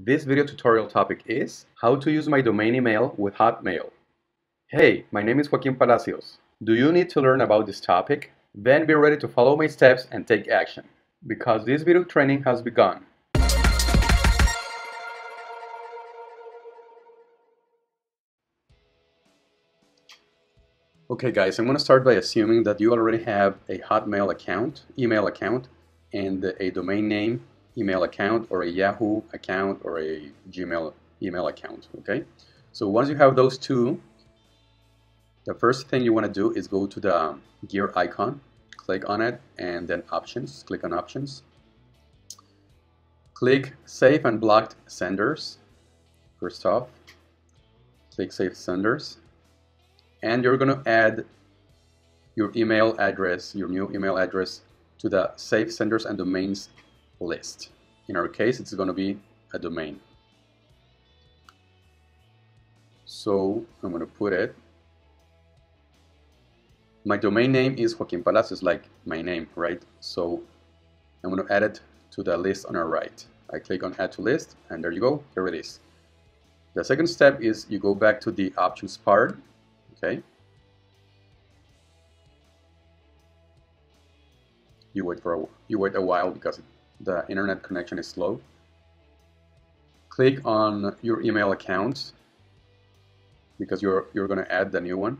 This video tutorial topic is how to use my domain email with Hotmail. Hey, my name is Joaquin Palacios. Do you need to learn about this topic? Then be ready to follow my steps and take action, because this video training has begun. Okay guys, I'm going to start by assuming that you already have a Hotmail account, email account, and a domain name email account or a Yahoo account or a Gmail email account, okay? So once you have those two, the first thing you want to do is go to the gear icon, click on it, and then options, click on options. Click save and blocked senders, first off. Click save senders. And you're going to add your email address, your new email address to the save senders and domains list. In our case, it's going to be a domain. So I'm going to put it. My domain name is Joaquin Palacios, like my name, right? So I'm going to add it to the list on our right. I click on add to list and there you go, here it is. The second step is you go back to the options part, okay? You wait for a, you wait a while because the internet connection is slow. Click on your email account because you're, you're going to add the new one.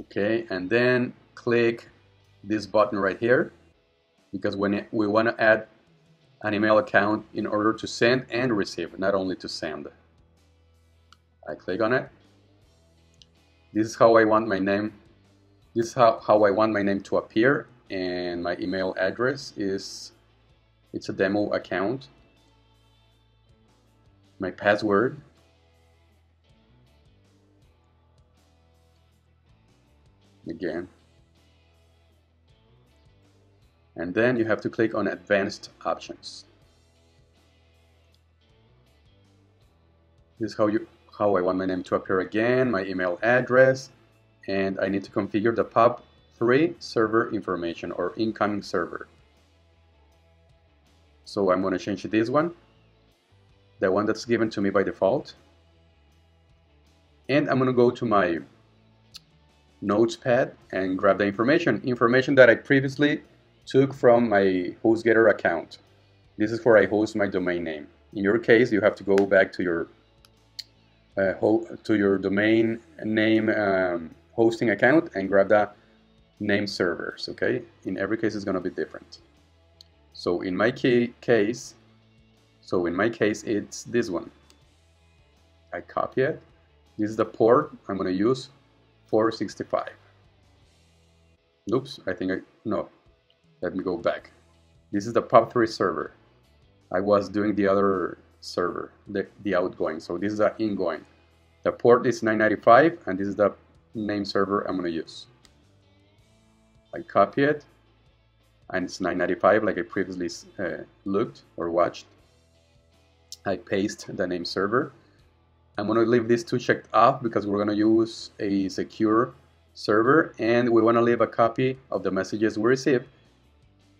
Okay, and then click this button right here because when it, we want to add an email account in order to send and receive, not only to send. I click on it this is how I want my name. This is how, how I want my name to appear and my email address is it's a demo account. My password. Again. And then you have to click on advanced options. This is how you how I want my name to appear again, my email address, and I need to configure the POP3 server information or incoming server. So I'm going to change this one, the one that's given to me by default. And I'm going to go to my notepad and grab the information, information that I previously took from my HostGator account. This is where I host my domain name. In your case, you have to go back to your to your domain name um, hosting account and grab the name servers okay? In every case it's going to be different. So in my case so in my case it's this one. I copy it. This is the port I'm going to use 465 oops I think I no. Let me go back. This is the POP3 server. I was doing the other server, the, the outgoing. So this is the ingoing. The port is 995 and this is the name server I'm going to use. I copy it and it's 995 like I previously uh, looked or watched. I paste the name server. I'm going to leave these two checked off because we're going to use a secure server and we want to leave a copy of the messages we receive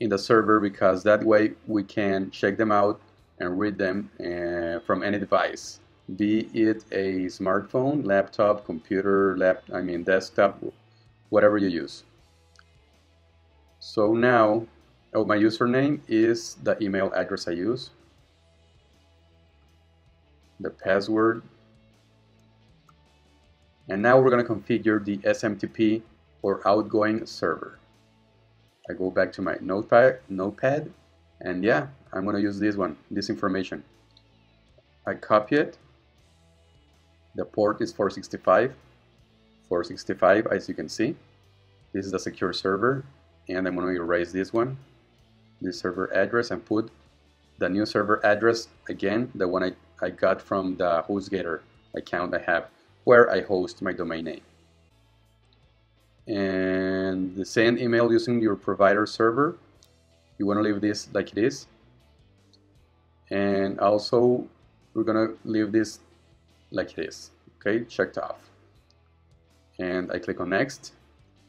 in the server because that way we can check them out and read them uh, from any device, be it a smartphone, laptop, computer, lap, I mean desktop, whatever you use. So now, oh, my username is the email address I use, the password, and now we're going to configure the SMTP or outgoing server. I go back to my notepad, notepad and yeah, I'm going to use this one, this information. I copy it. The port is 465. 465, as you can see. This is the secure server. And I'm going to erase this one, this server address, and put the new server address again, the one I, I got from the HostGator account I have, where I host my domain name. And the send email using your provider server you want to leave this like it is and also we're gonna leave this like this okay checked off and I click on next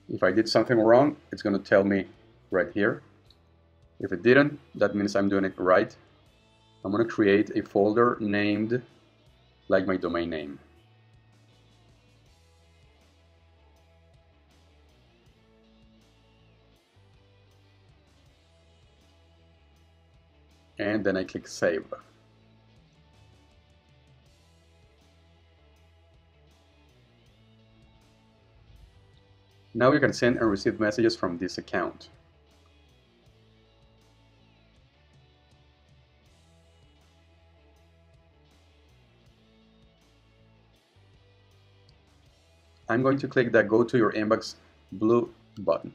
If I did something wrong, it's to tell me right here. If it didn't, that means I'm doing it right. I'm to create a folder named like my domain name. And then I click save. Now you can send and receive messages from this account. I'm going to click that go to your inbox blue button.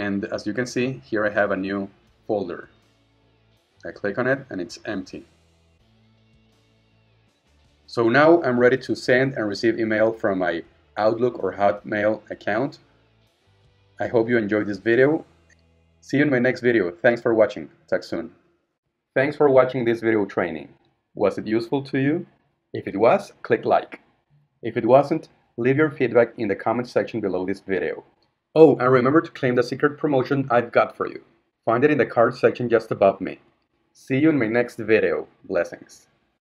And as you can see, here I have a new folder. I click on it and it's empty. So now I'm ready to send and receive email from my Outlook or Hotmail account. I hope you enjoyed this video. See you in my next video. Thanks for watching. Talk soon. Thanks for watching this video training. Was it useful to you? If it was, click like. If it wasn't, leave your feedback in the comment section below this video. Oh, and remember to claim the secret promotion I've got for you. Find it in the card section just above me. See you in my next video. Blessings.